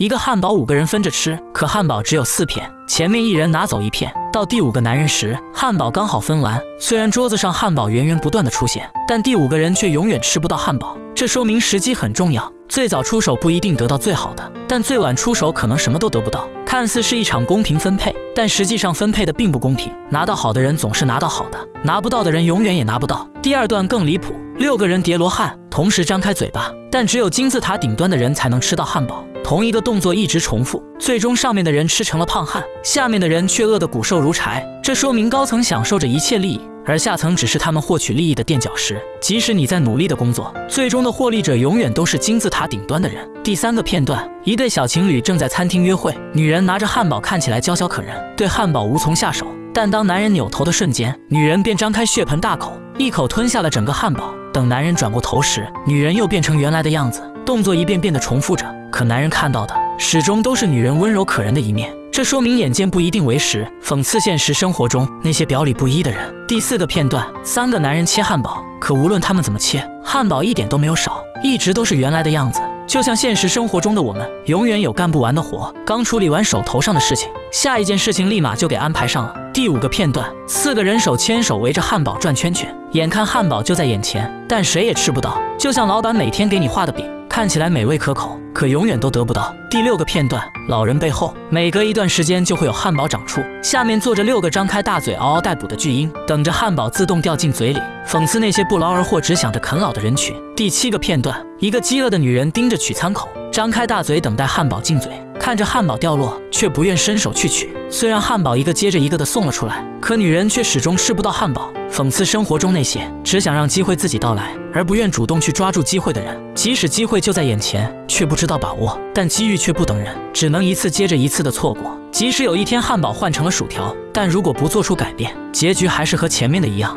一个汉堡五个人分着吃，可汉堡只有四片，前面一人拿走一片。到第五个男人时，汉堡刚好分完。虽然桌子上汉堡源源不断的出现，但第五个人却永远吃不到汉堡。这说明时机很重要，最早出手不一定得到最好的，但最晚出手可能什么都得不到。看似是一场公平分配，但实际上分配的并不公平。拿到好的人总是拿到好的，拿不到的人永远也拿不到。第二段更离谱，六个人叠罗汉，同时张开嘴巴，但只有金字塔顶端的人才能吃到汉堡。同一个动作一直重复，最终上面的人吃成了胖汉，下面的人却饿得骨瘦如柴。这说明高层享受着一切利益。而下层只是他们获取利益的垫脚石。即使你在努力的工作，最终的获利者永远都是金字塔顶端的人。第三个片段，一对小情侣正在餐厅约会，女人拿着汉堡，看起来娇小可人，对汉堡无从下手。但当男人扭头的瞬间，女人便张开血盆大口，一口吞下了整个汉堡。等男人转过头时，女人又变成原来的样子，动作一遍遍的重复着。可男人看到的始终都是女人温柔可人的一面。这说明眼见不一定为实，讽刺现实生活中那些表里不一的人。第四个片段，三个男人切汉堡，可无论他们怎么切，汉堡一点都没有少，一直都是原来的样子。就像现实生活中的我们，永远有干不完的活，刚处理完手头上的事情，下一件事情立马就给安排上了。第五个片段，四个人手牵手围着汉堡转圈圈，眼看汉堡就在眼前，但谁也吃不到，就像老板每天给你画的饼。看起来美味可口，可永远都得不到。第六个片段，老人背后每隔一段时间就会有汉堡长出，下面坐着六个张开大嘴嗷嗷待哺的巨婴，等着汉堡自动掉进嘴里，讽刺那些不劳而获只想着啃老的人群。第七个片段，一个饥饿的女人盯着取餐口，张开大嘴等待汉堡进嘴，看着汉堡掉落，却不愿伸手去取。虽然汉堡一个接着一个的送了出来，可女人却始终吃不到汉堡，讽刺生活中那些只想让机会自己到来，而不愿主动去抓住机会的人。即使机会就在眼前，却不知道把握，但机遇却不等人，只能一次接着一次的错过。即使有一天汉堡换成了薯条，但如果不做出改变，结局还是和前面的一样。